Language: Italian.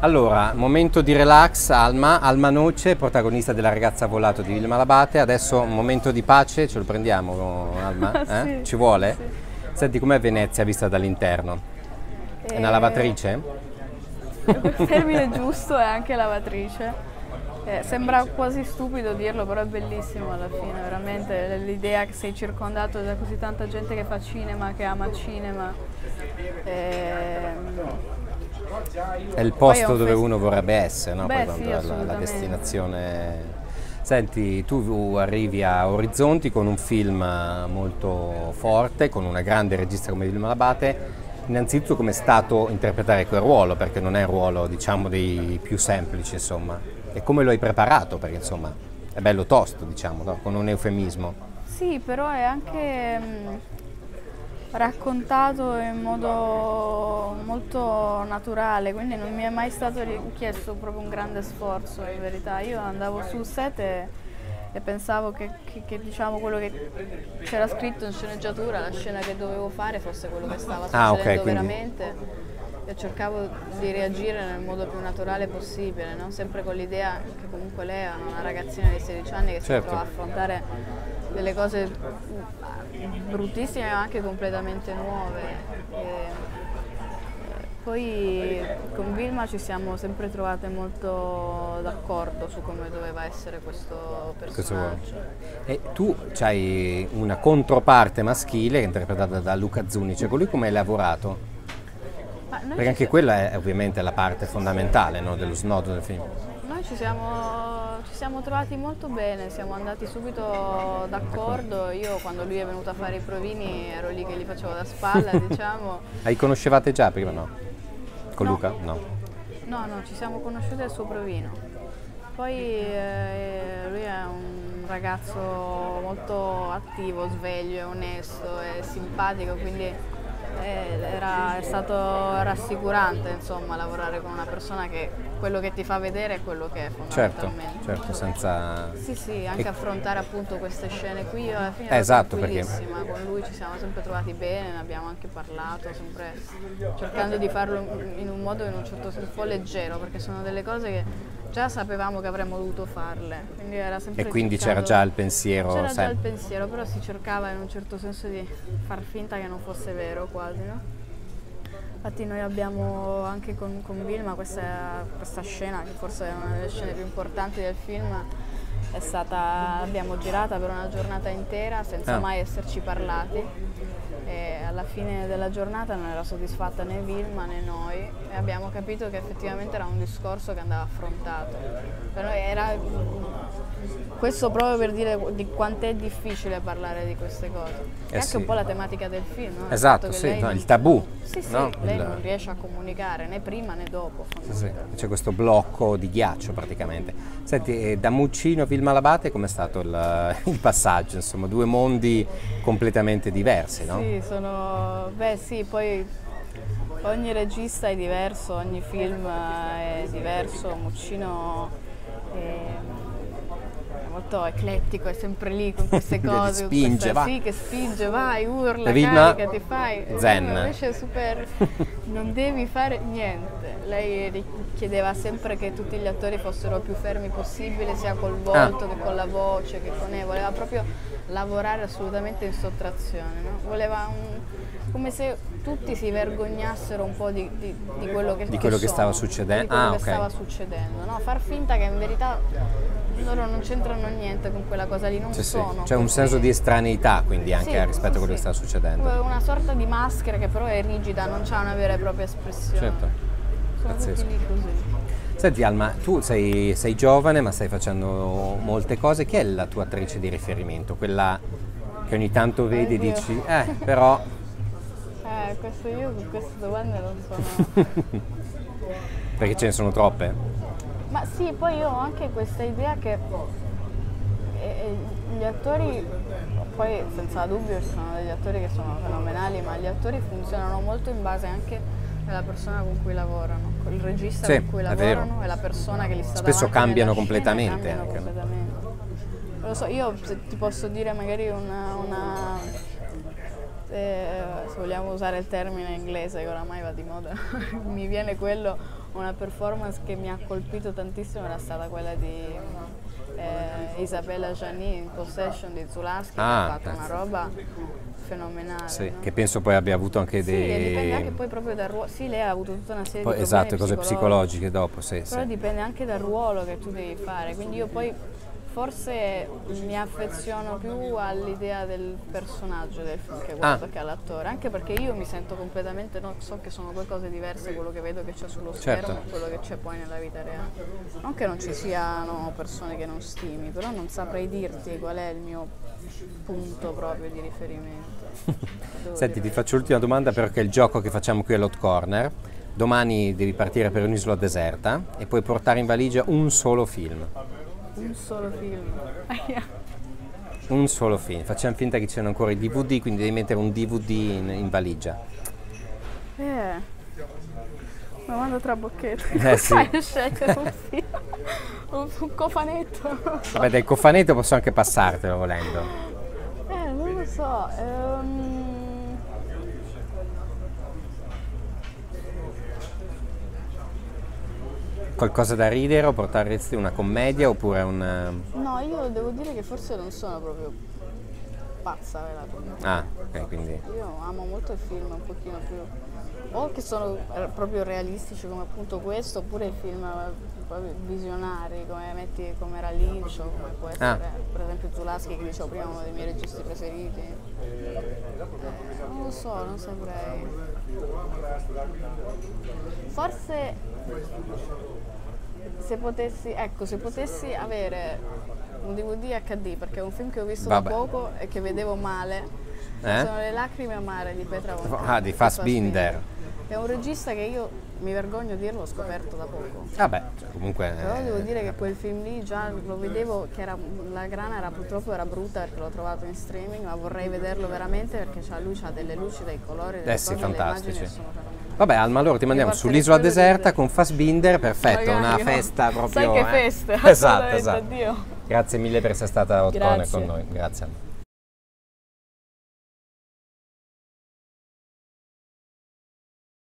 Allora, momento di relax, Alma, Alma Noce, protagonista della ragazza volato di Vilma Labate, adesso momento di pace, ce lo prendiamo Alma? Eh? Sì, Ci vuole? sì. Senti, com'è Venezia vista dall'interno? È una Eh, lavatrice? Il termine giusto è anche lavatrice. Eh, sembra quasi stupido dirlo, però è bellissimo alla fine, veramente l'idea che sei circondato da così tanta gente che fa cinema, che ama cinema. Ehm, È il posto dove uno vorrebbe essere, no? Beh, Poi sì, quando è la- la, destinazione. Senti, tu arrivi a Orizzonti con un film molto forte, con una grande regista come Vilma Labate. Innanzitutto come è stato interpretare quel ruolo, perché non è un ruolo diciamo dei più semplici, insomma. E come lo hai preparato, perché insomma è bello tosto, diciamo, no? con un eufemismo. Sì, però è anche mh, raccontato in modo molto naturale, quindi non mi è mai stato richiesto proprio un grande sforzo in verità. Io andavo sul set e, e pensavo che, che- che, diciamo quello che c'era scritto in sceneggiatura, la scena che dovevo fare fosse quello che stava Ah, succedendo ok, quindi- veramente e cercavo di reagire nel modo più naturale possibile, no? sempre con l'idea che comunque lei è una ragazzina di 16 anni che Certo. si trova a affrontare delle cose bruttissime ma anche completamente nuove. E, eh, poi con Vilma ci siamo sempre trovate molto d'accordo su come doveva essere questo personaggio. E tu hai una controparte maschile interpretata da Luca Zunice, con lui come hai lavorato? Perché anche quella è ovviamente la parte fondamentale no, dello snodo del film. Noi ci siamo, ci siamo trovati molto bene, siamo andati subito d'accordo. Io quando lui è venuto a fare i provini ero lì che gli facevo da spalla, diciamo. Hai conoscevate già prima no? Con No. Luca? No. No, no, ci siamo conosciuti al suo provino. Poi eh, lui è un ragazzo molto attivo, sveglio, onesto, è simpatico, quindi era, è stato rassicurante insomma lavorare con una persona che quello che ti fa vedere è quello che è Certo, fondamentalmente. certo, senza... Sì, sì, anche E- affrontare appunto queste scene qui, io alla fine Eh, esatto, perché- con lui ci siamo sempre trovati bene, ne abbiamo anche parlato, sempre cercando di farlo in un modo in un certo senso un po' leggero, perché sono delle cose che già sapevamo che avremmo dovuto farle, quindi era sempre E quindi c'era già il pensiero C'era già il pensiero, però si cercava in un certo senso di far finta che non fosse vero quasi, no? Infatti noi abbiamo anche con, con Vilma questa, questa scena, che forse è una delle scene più importanti del film, è stata, l'abbiamo girata per una giornata intera senza Ah. mai esserci parlati e alla fine della giornata non era soddisfatta né Vilma né noi e abbiamo capito che effettivamente era un discorso che andava affrontato. Per noi era questo proprio per dire di quant'è difficile parlare di queste cose. Eh è anche sì. un po' la tematica del film, no? Esatto, sì, no, non- il tabù, Sì, sì, no? lei Il- non riesce a comunicare né prima né dopo. Sì. C'è questo blocco di ghiaccio praticamente. Senti, eh, da Muccino a Vilma Labate com'è stato il, il passaggio? Insomma, due mondi completamente diversi, no? Sì, sono... Beh sì, poi ogni regista è diverso, ogni film è diverso, Muccino è molto eclettico, è sempre lì con queste cose, con spinge, questa- va. Sì, che spinge, vai, urla, E Vilma? caricati, fai. Zen. Invece è super... non devi fare niente. Lei chiedeva sempre che tutti gli attori fossero più fermi possibile, sia col Ah. volto che con la voce, che con... Voleva proprio lavorare assolutamente in sottrazione, no? Voleva un- come se tutti si vergognassero un po' di, di- di quello che Di quello che sono, stava succedendo. di quello Ah, che ok. stava succedendo, no? Far finta che in verità loro non c'entrano niente con quella cosa lì, non Sì, sì. sono. C'è un senso di estraneità quindi anche Sì, rispetto sì, a quello che sì. sta succedendo. Una sorta di maschera che però è rigida, non ha una vera e propria espressione. Certo. Sono Pazzesco. Senti Alma, tu sei, sei giovane ma stai facendo molte cose. Chi è la tua attrice di riferimento? Quella che ogni tanto vedi e dici, eh, però... Eh, questo io con queste domande non sono. Perché ce ne sono troppe? Ma sì, poi io ho anche questa idea che eh, gli attori, poi senza dubbio ci sono degli attori che sono fenomenali, ma gli attori funzionano molto in base anche alla persona con cui lavorano, il regista Sì, con cui lavorano e la persona che li sta Spesso cambiano nella scena, completamente cambiano anche, completamente. Lo so, io ti posso dire magari una, una- eh, se vogliamo usare il termine inglese che oramai va di moda, mi viene quello, una performance che mi ha colpito tantissimo era stata quella di eh, Isabella Gianni in Possession di Zulaski ah, ha fatto una roba fenomenale. Sì, no? che penso poi abbia avuto anche sì, dei... dipende anche poi proprio dal ruolo, sì lei ha avuto tutta una serie poi, di Esatto, cose psicologiche, psicologiche dopo, sì. Però sì. dipende anche dal ruolo che tu devi fare, quindi io poi forse mi affeziono più all'idea del personaggio del film che guardo Ah. che all'attore, anche perché io mi sento completamente, no, so che sono due cose diverse quello che vedo che c'è sullo schermo Certo. e quello che c'è poi nella vita reale. Non che non ci siano persone che non stimi, però non saprei dirti qual è il mio punto proprio di riferimento. Senti, ti dire. faccio l'ultima domanda perché è il gioco che facciamo qui all'Hot Corner. Domani devi partire per un'isola deserta e puoi portare in valigia un solo film. Un solo film. Un solo film. Facciamo finta che ci siano ancora i DVD, quindi devi mettere un DVD in, in valigia. Eh. Mi mando tra bocchette. Eh, sì. Fai scegliere un film. Un, un cofanetto. Vabbè, del cofanetto posso anche passartelo volendo. Eh, non lo so. ehm, Qualcosa da ridere o porteresti una commedia oppure un... eh, no, io devo dire che forse non sono proprio pazza, vero? Ah, ok, quindi... Io amo molto i film un pochino più o che sono eh, proprio realistici come appunto questo, oppure i film proprio visionari come metti come era Lynch o come può essere Ah. per esempio Zulaski che dicevo prima uno dei miei registi preferiti. Eh, non lo so, non saprei. Forse se potessi, ecco, se potessi avere un DVD HD, perché è un film che ho visto Vabbè. da poco e che vedevo male, Eh? sono Le lacrime amare di Petra von Kant, Ah, di Fassbinder. È un regista che io mi vergogno a dirlo, ho scoperto da poco. Vabbè, cioè, comunque... Però eh, devo dire che quel film lì già lo vedevo che era, la grana era purtroppo era brutta perché l'ho trovato in streaming, ma vorrei vederlo veramente perché lui ha delle luci, dei colori, delle Eh sì, cose, fantastici. Vabbè, Alma, allora ti mandiamo sull'isola deserta con Fassbinder, perfetto, Magari, una festa proprio... Sai che eh. festa, Esatto, esatto. addio. Grazie mille per essere stata Ottone con noi, grazie. Alma.